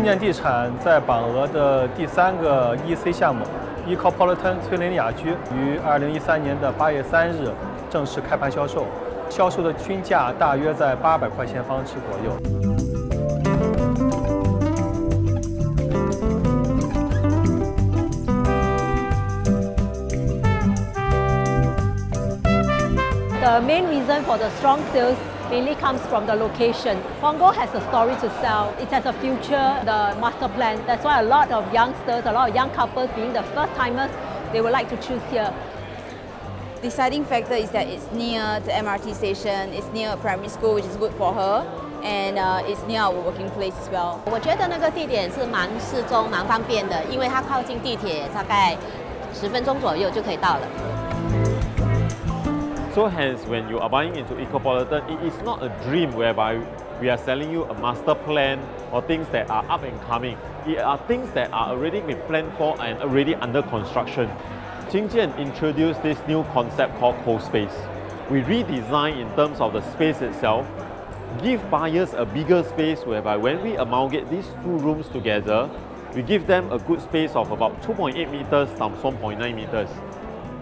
青建地产在榜额的第三个 EC 项目 Ecopolitan 翠林雅居于二零一三年的八月三日正式开盘销售，销售的均价大约在八百块钱方尺左右。The main reason for the strong sales mainly comes from the location. Punggol has a story to sell. It has a future, the master plan. That's why a lot of youngsters, a lot of young couples being the first timers, they would like to choose here. Deciding factor is that it's near the MRT station, it's near a primary school, which is good for her. and uh, it's near our working place as well. So hence, when you are buying into Ecopolitan, it is not a dream whereby we are selling you a master plan or things that are up and coming. It are things that are already been planned for and already under construction. Qingjian introduced this new concept called co-space. We redesign in terms of the space itself, give buyers a bigger space whereby when we amalgamate these two rooms together, we give them a good space of about 2.8 meters times 1.9 meters.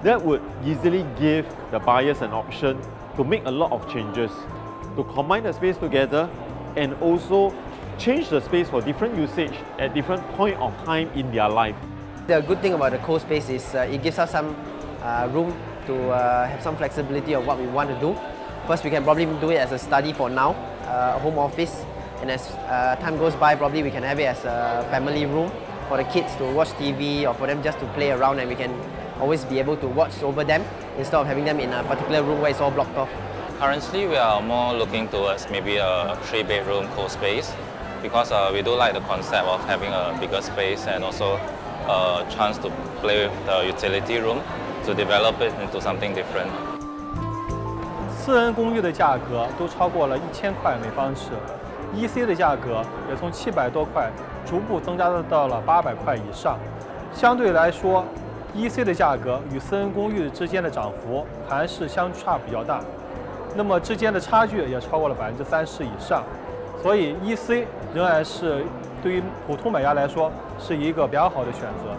That would easily give the buyers an option to make a lot of changes, to combine the space together and also change the space for different usage at different point of time in their life. The good thing about the co-space is uh, it gives us some uh, room to uh, have some flexibility of what we want to do. First, we can probably do it as a study for now, uh, home office, and as uh, time goes by, probably we can have it as a family room for the kids to watch TV or for them just to play around and we can always be able to watch over them instead of having them in a particular room where it's all blocked off. Currently, we are more looking towards maybe a three-bedroom co-space because uh, we do like the concept of having a bigger space and also a chance to play with the utility room to develop it into something different. 私人公寓的价格都超过了一千块每方尺，EC 的价格也从七百多块逐步增加到了八百块以上。相对来说 ，EC 的价格与私人公寓之间的涨幅还是相差比较大，那么之间的差距也超过了百分之三十以上。所以 EC 仍然是对于普通买家来说是一个比较好的选择。